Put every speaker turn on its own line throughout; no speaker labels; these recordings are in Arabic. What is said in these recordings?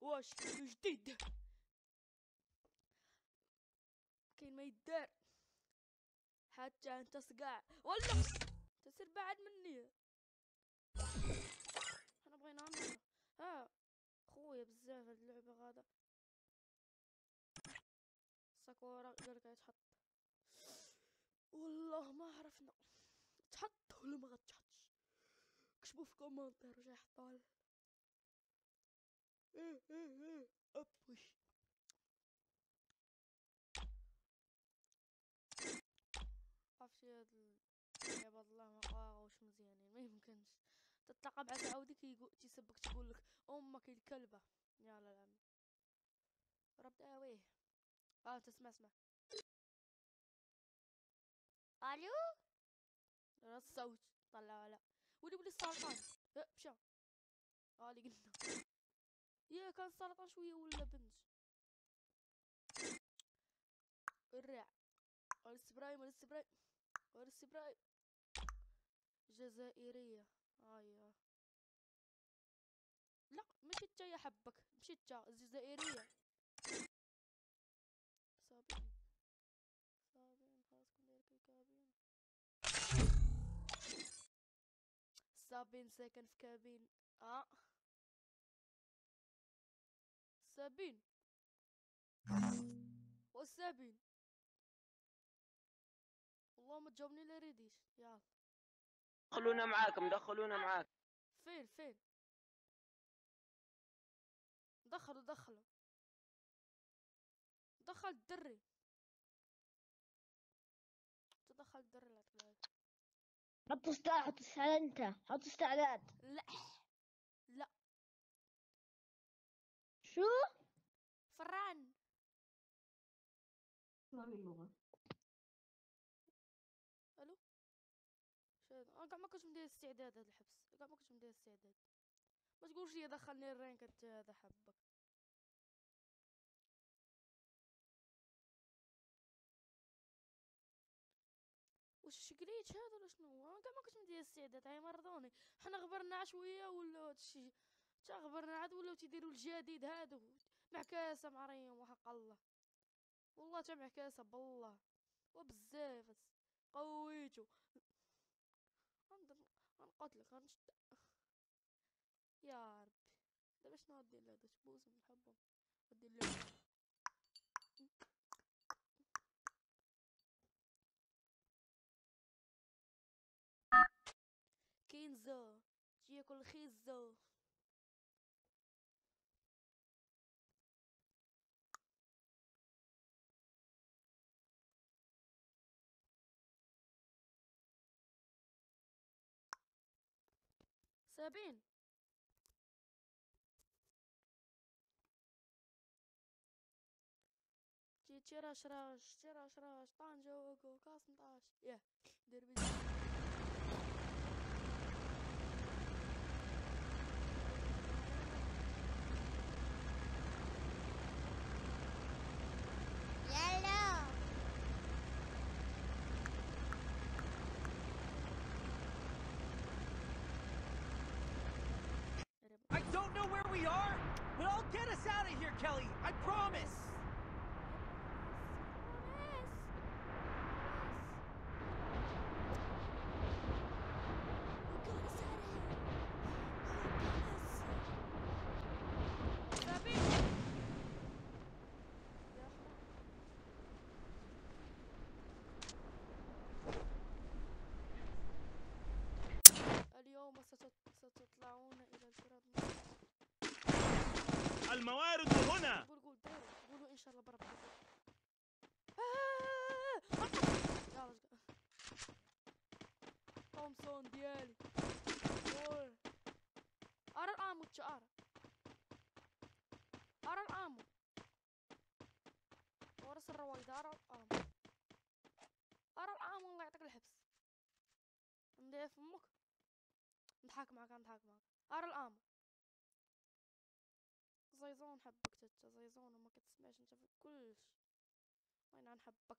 واش جديد؟ كاين ما يدار. حتى انت صقاع. ولا تسير بعد مني. انا بغينا نعمل. ها خويا بزاف هاد اللعبة غادا. ساكورا قالك يتحط والله ما عرفنا. تحط ولا ما غتحطش؟ كتبوا في كومونتير واش يحطوا إيه ابوش عرفتي اللعبة الله ما قاغوش مزيانين ما يمكنش. تتلاقى مع تعاودي كيقول تيسبك تقول لك أمك الكلبة. يا لا لا رب آه تسمع اسمع. ألو؟ لا الصوت طلع لا. ولي ولي السرطان مشى آه اللي قلنا يا كان سرطان شوية ولا بنج؟ الرع السبراي مال السبراي السبراي جزائرية. هاي لا مشيت جاي أحبك. مشيت جا. الجزائرية صابين صابين خلاص داير كابين. صابين ساكن في كابين. آه. سابين والسابين والله ما تجاوبني لا ريديش. يلا.
دخلونا معاكم دخلونا معاك
فين فين؟ دخلوا دخلوا. دخل الدري. تدخل الدري لا تقلق
حط استعداد حط استعداد انت حط استعداد.
لا لا.
شو؟
فران.
ما اللغة.
ألو؟ شاد أنا ما كنتش مدير استعداد هذا الحبس. كاع ما كنتش مدير استعداد. ما تقولش لي دخلني الرانك هذا حبك. واش شكليت هذا ولا شنو؟ أنا كاع ما كنتش مدير استعداد. هاي مرضوني. حنا غبرنا شوية ولا هادشي تا غبرنا عاد ولاو تيديروا الجديد هادو. معكاسه معريم وحق الله. والله تا معكاسه بالله وبزاف قويتو. غنقتلك غنشد. يا ربي. دابا شنو غدير لهذا تبوز نحبهم غدير له كينزو. جي ياكل خيزو. Sub in. Çeraş raş, çeraş raş, tanca ogo, kasım taş. Yeah, there
we
go. Don't know where we are, but I'll get us out of here, Kelly. I promise.
تومسون ديالي. قول أرى الآمو تشارة أرى؟ الآمو ورس الرويدة أرى الآمو أرى الآمو الله يعطيك الحبس. ندير في أمك؟ نضحك معاك نضحك معاك أرى الآمو زيزون حبك تتا زيزون وما كتسمعش أنت في كلش. وين نحبك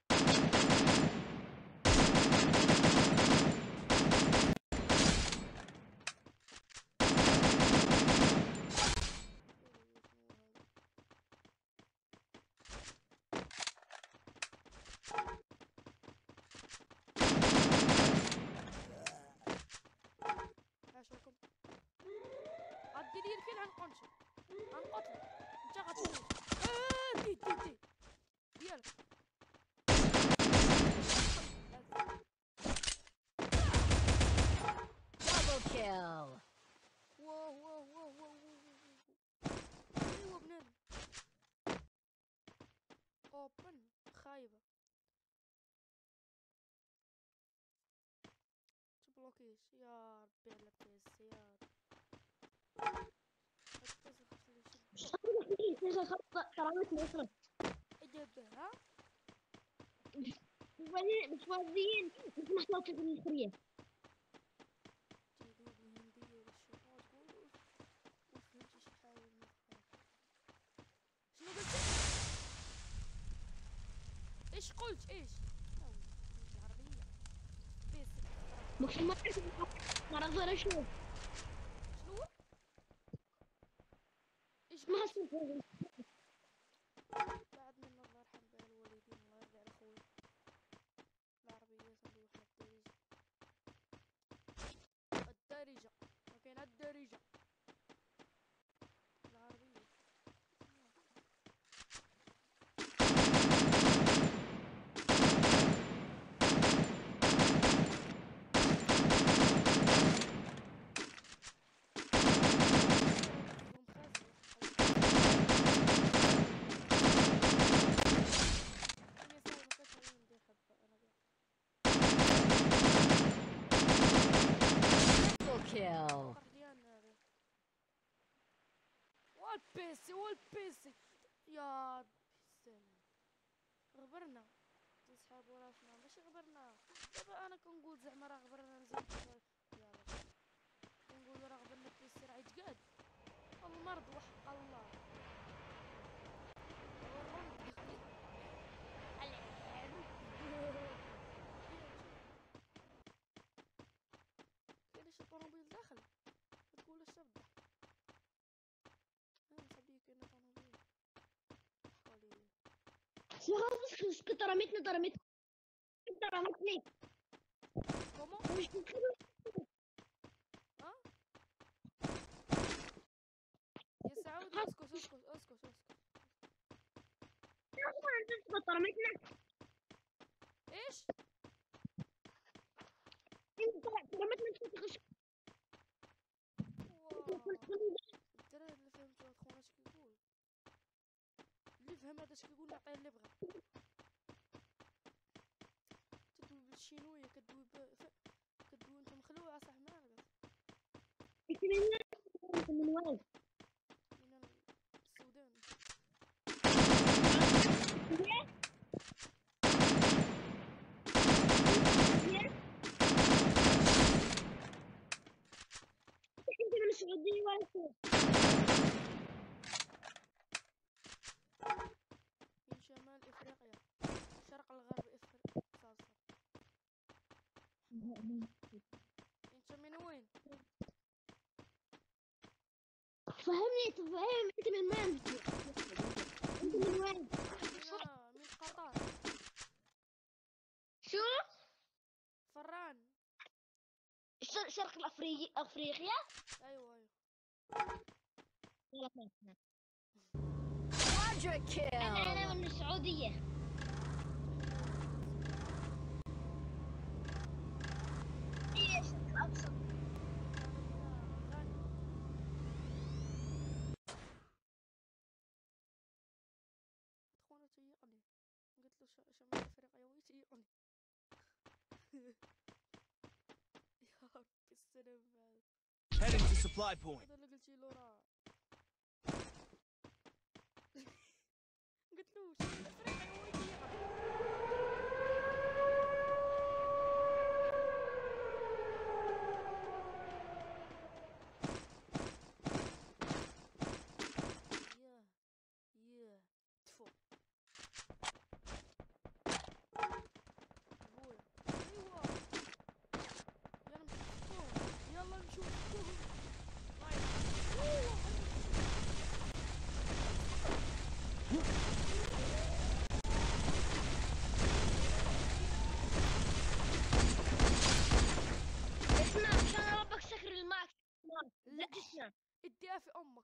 غنقنشر غنقتل انت غتموت آه دي دي دي ديالك
Double kill.
واو واو واو واو واو ايوا بنادم اوبن خايبة تبلوكيش يا ربي على بيس يا ربي هاد بيس خصني
مش خط كرامتنا أصلا
إجابة ها؟
مش فاضيين مش محتاج الخريه
جديد الهندية والشيخات تقول وفهمتي شي حاجة من الخير شنو قلت إيش قلت؟ إيش؟ العربية
مش ما صار أشوف
شنو
Thank you.
والبيسي والبيسي. يا بيسي. غبرنا. تسحب راسنا ماشي غبرنا. دابا أنا كنقول زعما راه غبرنا نزيد. يلا كنقول راه غبرنا بيسي راه يتقاد المرض وحق الله كاين شي طوموبيل داخل ما تقولش تفضح ها صاحبي كاين طوموبيل ضحكوا عليا يا سعود اسكت اسكت اسكت اسكت
انت اسكت رميتنا
إيش
انت رميتنا انت اسكت
واو الدراري اللي فهمتو هاد خونا اش كيقول اش كيقول نعطيه اللي بغا تدوي بالشينوية كدوي ب. كدوي انت مخلوعة صح ما عرفت.
من وين
من السودان
انت من السعودية وين
من شمال افريقيا شرق الغرب افريقيا صار صار انت من وين؟
فهمني تفهم انت من وين؟ انت من وين؟
من من قطر.
شو؟
فران.
شرق الافريقي
أفريقيا؟
أيوه أيوه.
Quadra kill.
أنا من السعودية.
Heading to supply point.
اديها في
أمك.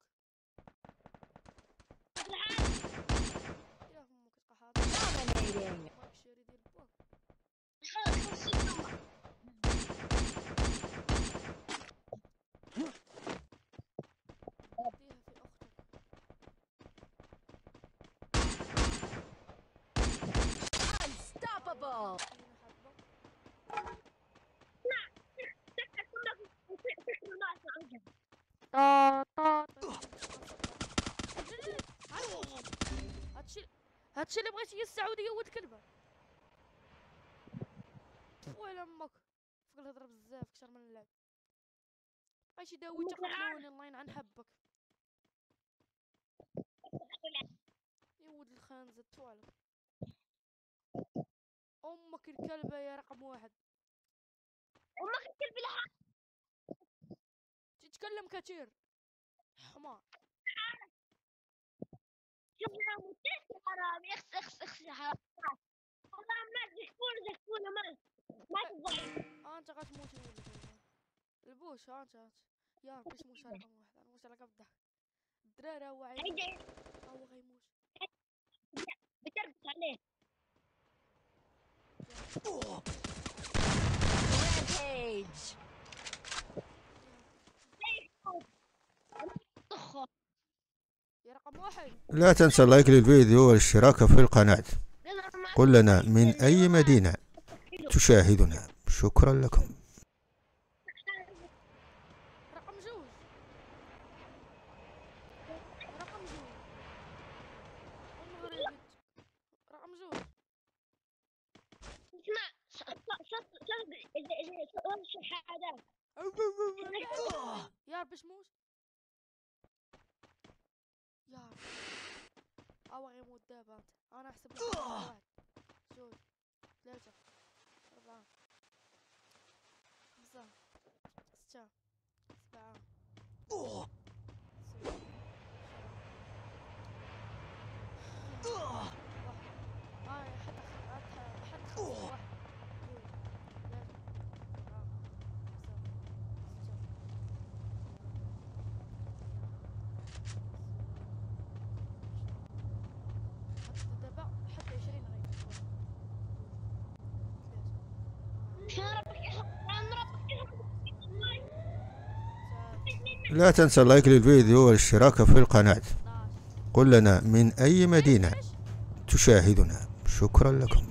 طا طا هادشي هادشي اللي بغيتي هي السعوديه ولد كلبه ويلا أمك فوق الهضره بزاف كثر من اللعب بغيتي داوي تقتلوني الله ينعن حبك يا ولد الخنزه توالف أمك الكلبه يا رقم واحد
أمك الكلب لها
تتكلم كثير حمار.
شوف يا حرام. اخس اخس اخس يا حرام. حرام ما
أنت غتموت. البوش ها أنت. يا ربي اسمه رقم واحد. أنا موت على الدراري هو هو غيموت
بتربط عليه.
Rampage.
طخه
يا رقم واحد.
لا تنسى اللايك للفيديو والاشتراك في القناة. قل لنا من أي مدينة تشاهدنا. شكرا لكم.
رقم جوج رقم جوج جوج
اسمع صوت صوت
يا ربي شموت يا رب هو غيموت دابا أنت. أنا أحسب لك واحد جوج ثلاثة. أربعة. خمسة ستة سبعة ستة واحد آه حد حد حد خمسة واحد اثنين ثلاثة أربعة خمسة ستة حتى دابا حتى عشرين غيموت
يا ربك يا ربك يا ربك
لا تنسى اللايك للفيديو والاشتراك في القناة. قل لنا من أي مدينة تشاهدنا. شكرا لكم.